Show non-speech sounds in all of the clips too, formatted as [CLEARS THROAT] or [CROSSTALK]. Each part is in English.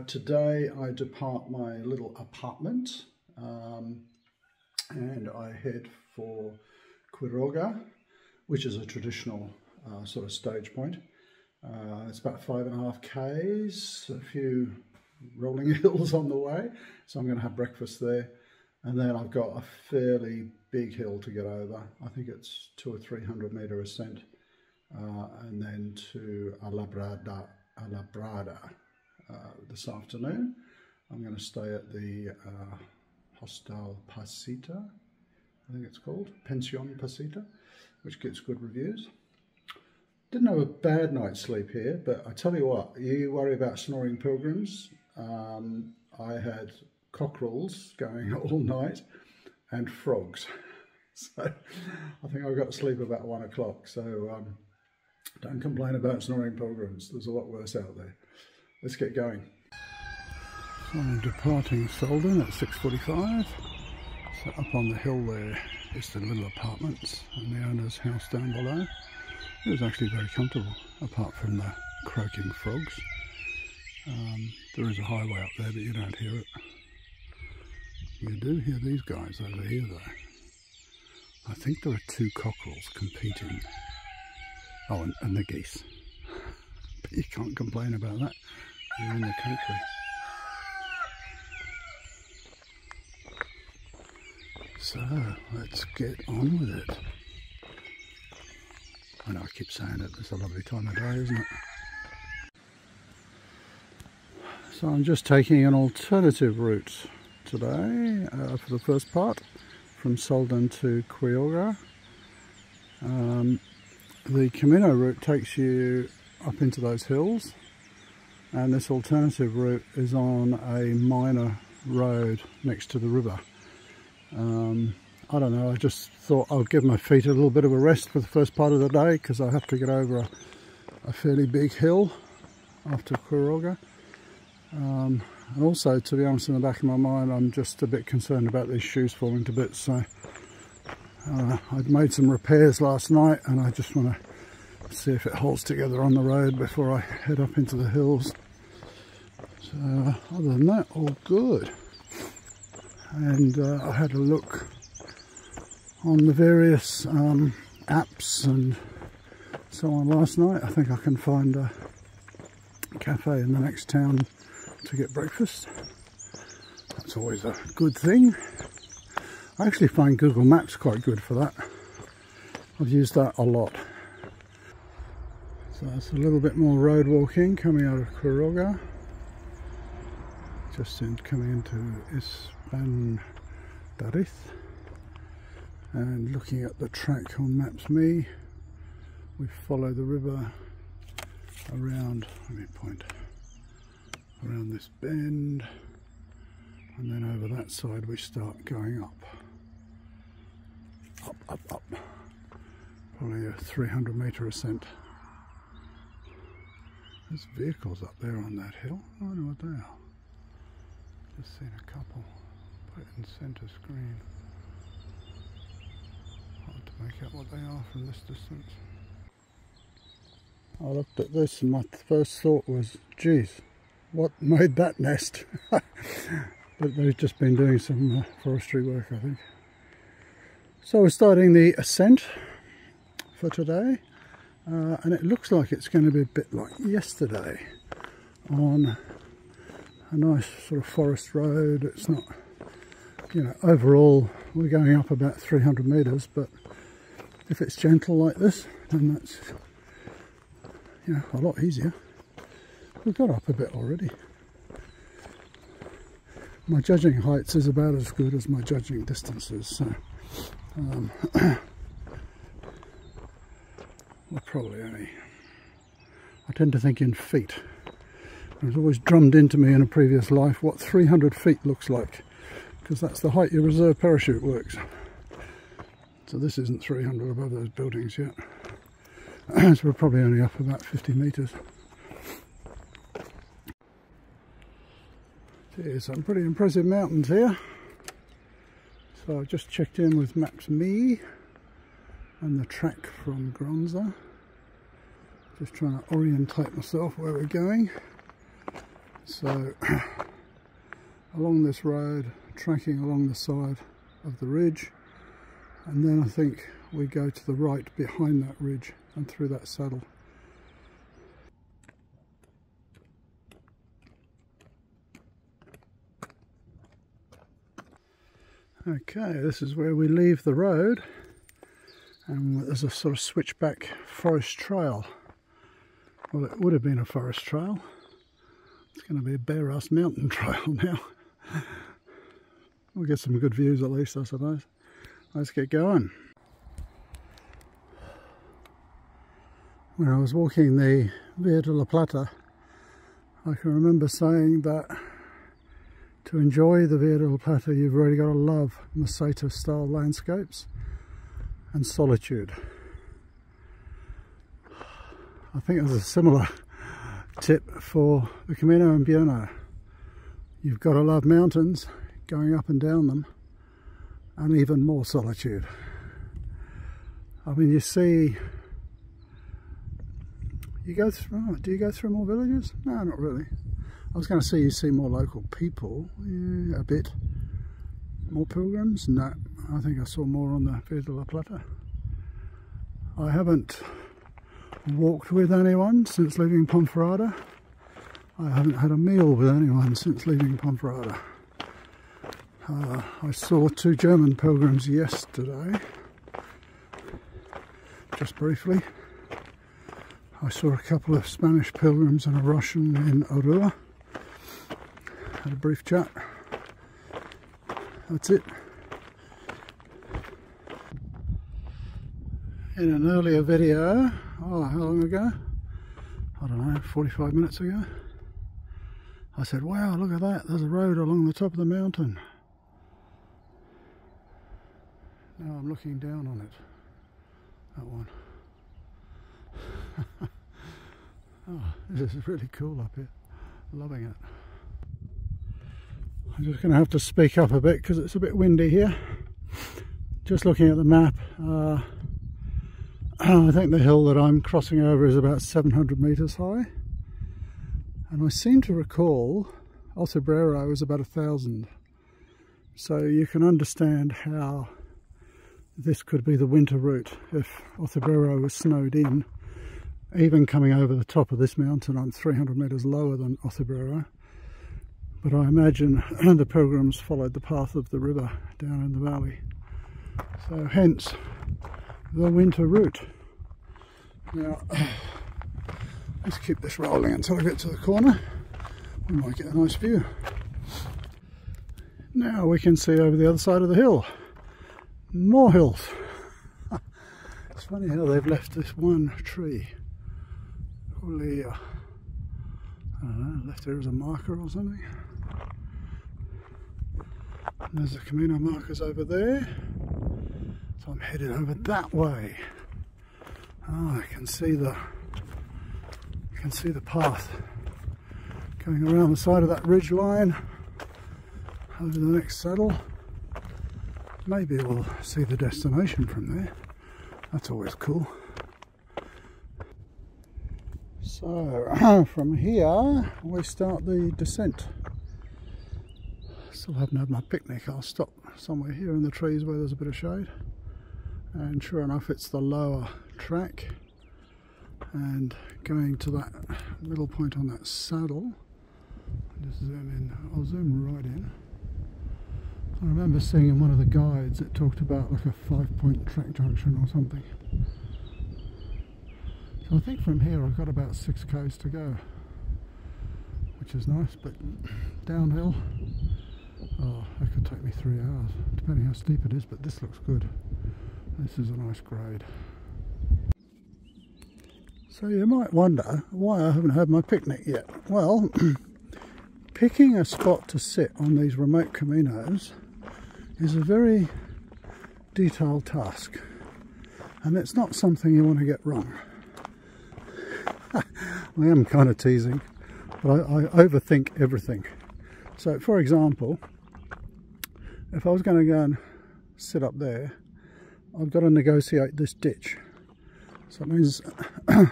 Uh, today I depart my little apartment um, and I head for Quiroga, which is a traditional uh, sort of stage point. Uh, it's about five and a half k's, a few rolling [LAUGHS] hills on the way, so I'm going to have breakfast there. And then I've got a fairly big hill to get over. I think it's two or three hundred meter ascent, uh, and then to A Labrada, Alabrada this afternoon. I'm going to stay at the uh, Hostal Pasita, I think it's called, Pension Pasita, which gets good reviews. Didn't have a bad night's sleep here, but I tell you what, you worry about snoring pilgrims. Um, I had cockerels going [LAUGHS] all night and frogs. [LAUGHS] So I think I got to sleep about one o'clock. So um, don't complain about snoring pilgrims. There's a lot worse out there. Let's get going. I'm departing Soldon at 6.45. So up on the hill there is the little apartments and the owner's house down below. It was actually very comfortable apart from the croaking frogs. Um, there is a highway up there but you don't hear it. You do hear these guys over here though. I think there are two cockerels competing. Oh, and, and the geese. You can't complain about that. You're in the country. So, let's get on with it. I know I keep saying it, it's a lovely time of day, isn't it? So I'm just taking an alternative route today uh, for the first part from Soldon to Quiroga. Um, the Camino route takes you up into those hills and this alternative route is on a minor road next to the river. Um, I don't know, I just thought I'll give my feet a little bit of a rest for the first part of the day because I have to get over a, a fairly big hill after Quiroga. Um, and also, to be honest, in the back of my mind, I'm just a bit concerned about these shoes falling to bits. So uh, I'd made some repairs last night and I just want to see if it holds together on the road before I head up into the hills. So other than that, all good. And uh, I had a look on the various um, apps and so on last night. I think I can find a cafe in the next town to get breakfast. That's always a good thing. I actually find Google Maps quite good for that. I've used that a lot. So it's a little bit more road walking coming out of Quiroga. Just in, coming into Ispan Dariz and looking at the track on Maps Me we follow the river around, let me point around this bend. And then over that side we start going up. Up up up. Probably a 300 meter ascent there's vehicles up there on that hill I wonder what they are just seen a couple put in center screen hard to make out what they are from this distance I looked at this and my first thought was geez what made that nest. [LAUGHS] but they've just been doing some uh, forestry work, I think. So we're starting the ascent for today. Uh, and it looks like it's going to be a bit like yesterday on a nice sort of forest road. It's not, you know, overall we're going up about 300 metres, but if it's gentle like this, then that's, you know, a lot easier. We've got up a bit already. My judging heights is about as good as my judging distances, so um, [CLEARS THROAT] we're probably only. I tend to think in feet. It was always drummed into me in a previous life what 300 feet looks like, because that's the height your reserve parachute works. So this isn't 300 above those buildings yet. [CLEARS THROAT] so we're probably only up about 50 metres. There's some pretty impressive mountains here. So I've just checked in with Maps Me and the track from Gronze. Just trying to orientate myself where we're going. So [CLEARS THROAT] along this road, tracking along the side of the ridge, and then I think we go to the right behind that ridge and through that saddle. Okay, this is where we leave the road and there's a sort of switchback forest trail. Well, it would have been a forest trail. It's going to be a bare ass mountain [LAUGHS] trail now. we'll get some good views at least, I suppose. Let's get going. When I was walking the Via de la Plata, I can remember saying that to enjoy the Via de la Plata, you've really got to love Meseta style landscapes and solitude. I think there's a similar tip for the Camino Invierno. You've got to love mountains, going up and down them, and even more solitude. I mean, you see, you go through, oh, do you go through more villages? No, not really. I was going to say you see more local people, yeah, a bit. More pilgrims? No, I think I saw more on the Via de la Plata. I haven't walked with anyone since leaving Ponferrada. I haven't had a meal with anyone since leaving Ponferrada. Uh, I saw two German pilgrims yesterday, just briefly. I saw a couple of Spanish pilgrims and a Russian in A Rúa. Had a brief chat. That's it. In an earlier video, oh, how long ago? I don't know, 45 minutes ago. I said, wow, look at that, there's a road along the top of the mountain. Now I'm looking down on it, that one. [LAUGHS] oh, this is really cool up here, loving it. I'm just going to have to speak up a bit because it's a bit windy here. Just looking at the map, uh, [CLEARS THROAT] I think the hill that I'm crossing over is about 700 metres high. And I seem to recall O Cebreiro was about a thousand. So you can understand how this could be the winter route if O Cebreiro was snowed in. Even coming over the top of this mountain, I'm 300 metres lower than O Cebreiro. But I imagine [CLEARS THROAT] the pilgrims followed the path of the river down in the valley. So hence the winter route. Now, [SIGHS] let's keep this rolling until I get to the corner. We might get a nice view. Now we can see over the other side of the hill. More hills. [LAUGHS] it's funny how they've left this one tree. Probably, uh, I don't know, left there as a marker or something. And there's the Camino markers over there. So I'm headed over that way. Oh, I can see the I can see the path going around the side of that ridge line over the next saddle. Maybe we'll see the destination from there. That's always cool. So [CLEARS THROAT] from here we start the descent. Still haven't had my picnic. I'll stop somewhere here in the trees where there's a bit of shade and sure enough it's the lower track. And going to that middle point on that saddle just zoom in I'll zoom right in. I remember seeing in one of the guides it talked about like a five point track junction or something. So I think from here I've got about six k's to go which is nice but downhill oh that could take me three hours depending how steep it is but this looks good this is a nice grade. So you might wonder why I haven't had my picnic yet. Well, [CLEARS THROAT] picking a spot to sit on these remote caminos is a very detailed task and it's not something you want to get wrong. [LAUGHS] I am kind of teasing, but I, I overthink everything. So for example, if I was going to go and sit up there I've got to negotiate this ditch. So it means, [COUGHS] and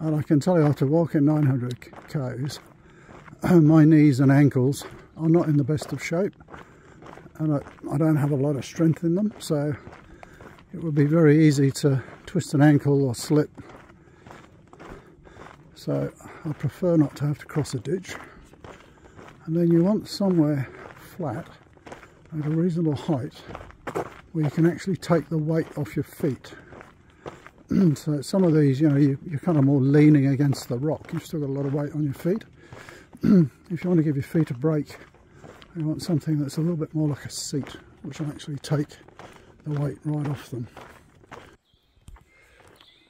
I can tell you after walking 900 k's, [COUGHS] my knees and ankles are not in the best of shape and I, I don't have a lot of strength in them so it would be very easy to twist an ankle or slip. So I prefer not to have to cross a ditch. And then you want somewhere flat at a reasonable height where you can actually take the weight off your feet [CLEARS THROAT] so some of these you know you, you're kind of more leaning against the rock you've still got a lot of weight on your feet [CLEARS THROAT] if you want to give your feet a break, you want something that's a little bit more like a seat, which will actually take the weight right off them.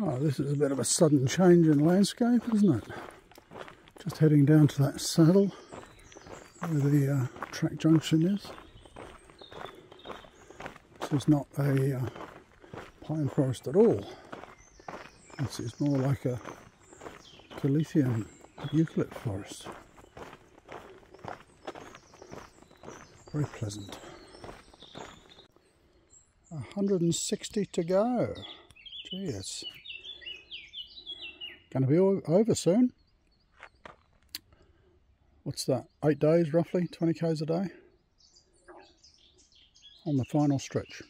Oh, this is a bit of a sudden change in landscape, isn't it? Just heading down to that saddle where the uh, track junction is. This is not a uh, pine forest at all. This is more like a Galician eucalypt forest. very pleasant. 160 to go. Gee, it's going to be over soon. What's that? Eight days roughly, 20 k's a day on the final stretch.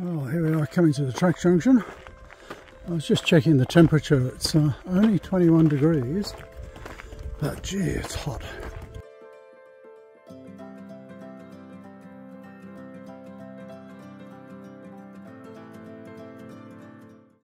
Well, here we are coming to the track junction. I was just checking the temperature. It's uh, only 21 degrees, but gee, it's hot.